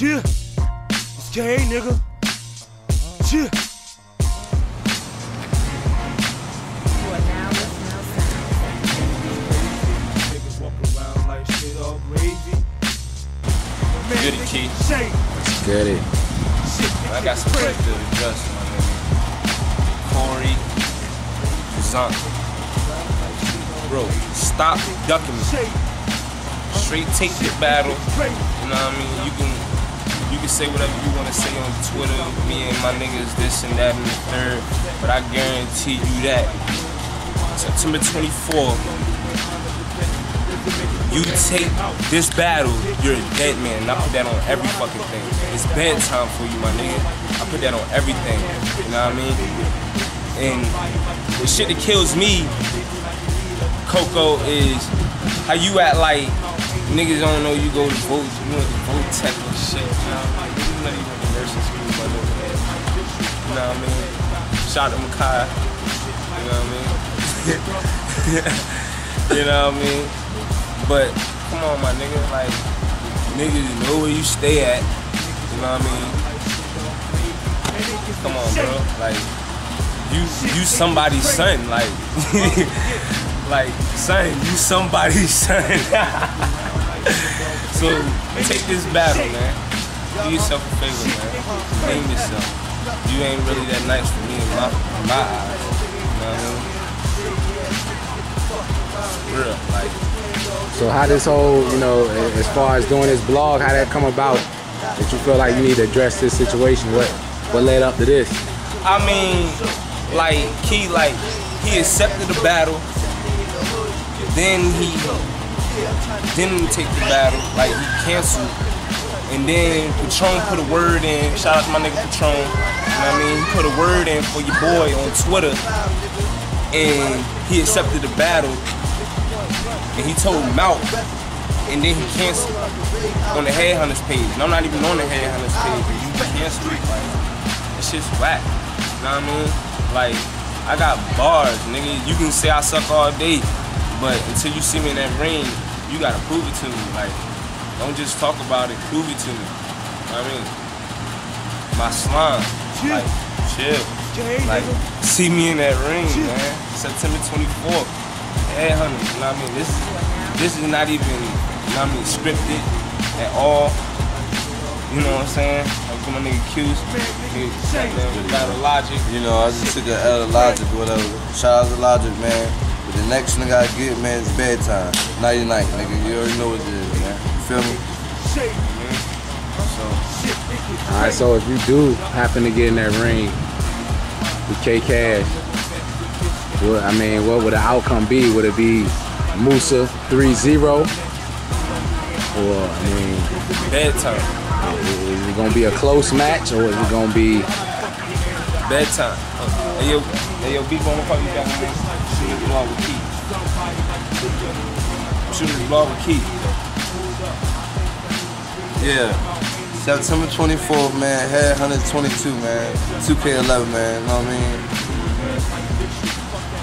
Chill. It's K, nigga. Chill. You are now listening to sound. Niggas walk around like shit all gravy. Man, Goody key. Get it. I got some shit to address, my nigga. Corey, Zunk. Bro, stop ducking me. Straight take the battle. You know what I mean? You can you can say whatever you want to say on Twitter. Me and my niggas, this and that and the third. But I guarantee you that September 24th, you take this battle, you're a dead man. And I put that on every fucking thing. It's bedtime for you, my nigga. I put that on everything. You know what I mean? And the shit that kills me, Coco, is how you act like niggas don't know you go to vote, you went to vote tech and shit. You know mean? You nursing school, nigga. You know what I mean? Shout out to Makai. You know what I mean? you know what I mean? But come on, my nigga, like niggas know where you stay at. You know what I mean? Come on, bro. Like you, you somebody's son. Like, like son, you somebody's son. so take this battle, man. Do yourself a favor, man. Name yourself. You ain't really that nice for me in my, in my eyes. You know what I mean? Real, like. So how this whole, you know, as far as doing this blog, how that come about? That you feel like you need to address this situation? What what led up to this? I mean, like he like he accepted the battle. Then he didn't take the battle. Like he canceled. And then Patron put a word in. Shout out to my nigga Patron. You know what I mean? He put a word in for your boy on Twitter. And he accepted the battle. And he told him. And then he canceled on the Headhunters page. And I'm not even on the Headhunters page. And you canceled. Like, that shit's whack. You know what I mean? Like, I got bars, nigga. You can say I suck all day, but until you see me in that ring, you gotta prove it to me. Like, don't just talk about it, prove it to me. You know what I mean? My slime. Like, chill. Like, see me in that ring, man. September 24th. Headhunters, you know what I mean? This is this is not even, you know what I mean, scripted at all. You know what I'm saying? Like my nigga Q's, nigga, battle logic. You know, I just took a L to Logic whatever. Shout out to Logic, man. But the next nigga I get, man, is bedtime. Nighty night, nigga. You already know what it is, man. You feel me? So All right, so if you do happen to get in that ring with K Kash, what I mean, what would the outcome be? Would it be Musa 3-0? Or I mean, bedtime, is it gonna be a close match or is it gonna be bedtime. Hey yo, hey yo, beat gonna call you back man. Shoot this blog with Key. Shoot this blog with Key. Yeah. September 24th, man. Headhunters 22, man. 2K11, man. You know what I mean?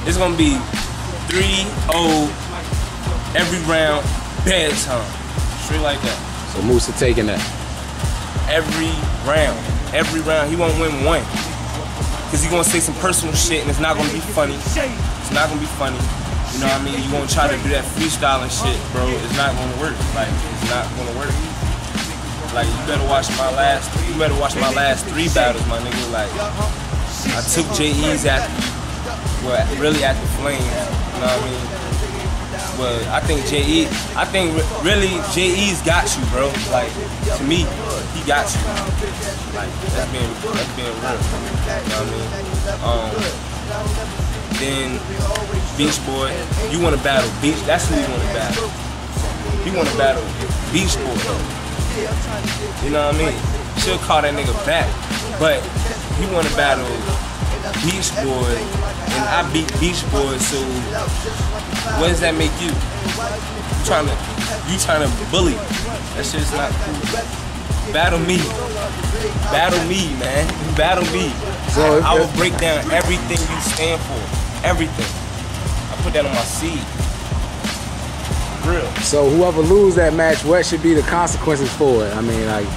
It's gonna be 3-0 every round, bedtime. Straight like that. so Musa taking that? every round. Every round. He won't win one. Cause he gonna say some personal shit and it's not gonna be funny. It's not gonna be funny. You know what I mean? You're gonna try to do that freestyling shit, bro. It's not gonna work. Like, it's not gonna work. Like, you better watch my last you better watch my last three battles, my nigga. Like, I took J.E.'s you. Well, really at the flames. You know what I mean? Well, I think J.E. I think really J.E.'s got you, bro. Like, to me, he got you. Like, that's being that's being real. You know what I mean? Um, then Beach Boy, you want to battle Beach? That's who you want to battle. You want to battle Beach Boy. You know what I mean? She'll call that nigga back, but you want to battle Beach Boy, and I beat Beach Boy. So what does that make you? You trying to you trying to bully? That shit's not cool. Battle me. Battle me, man. Battle me. So if- I will break down everything you stand for. Everything. I put that on my seed. Real. So whoever lose that match, what should be the consequences for it? I mean, like,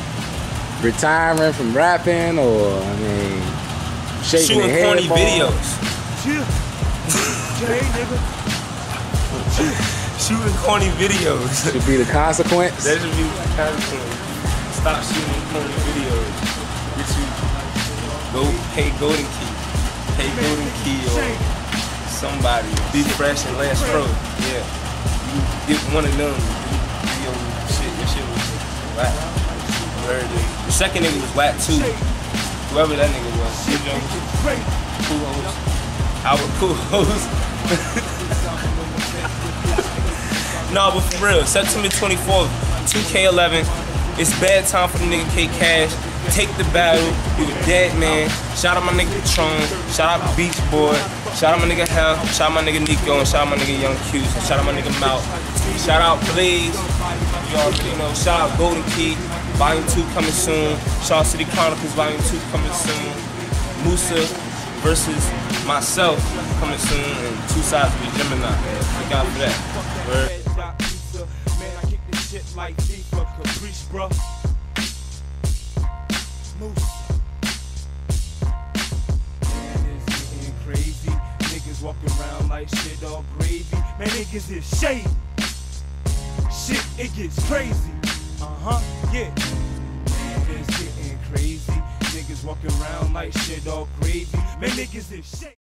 retiring from rapping, or I mean, shaking Shooting the corny head ball? videos. Chill. Jay, nigga. Shooting corny videos. Should be the consequence. That should be the consequence. Stop shooting corny videos. Get you go pay Golden Key. Pay Golden Key or somebody. Be fresh and last pro. Yeah. You get one of them. Your shit, your shit was whack. The second nigga was whack too. Whoever that nigga was. Pujols. Albert Pujols. no, but for real, September 24th, 2K11. It's bad time for the nigga K Kash. Take the battle. You a dead man. Shout out my nigga Patron. Shout out Beach Boy. Shout out my nigga Hell. Shout out my nigga Nico. And shout out my nigga Young Q. Shout out my nigga Mouth. Shout out Blaze. You already know. Shout out Golden Key. Volume 2 coming soon. Shark City Chronicles Volume 2 coming soon. Musa versus myself coming soon. And two sides of Gemini. Look out for that. Man, I kick this shit like FIFA Caprice, getting crazy. Niggas walking around like shit all gravy. Man, niggas is shady. Shit, it gets crazy. Uh huh, yeah. Man, it's getting crazy. Niggas walking around like shit all gravy. Man, niggas is shady.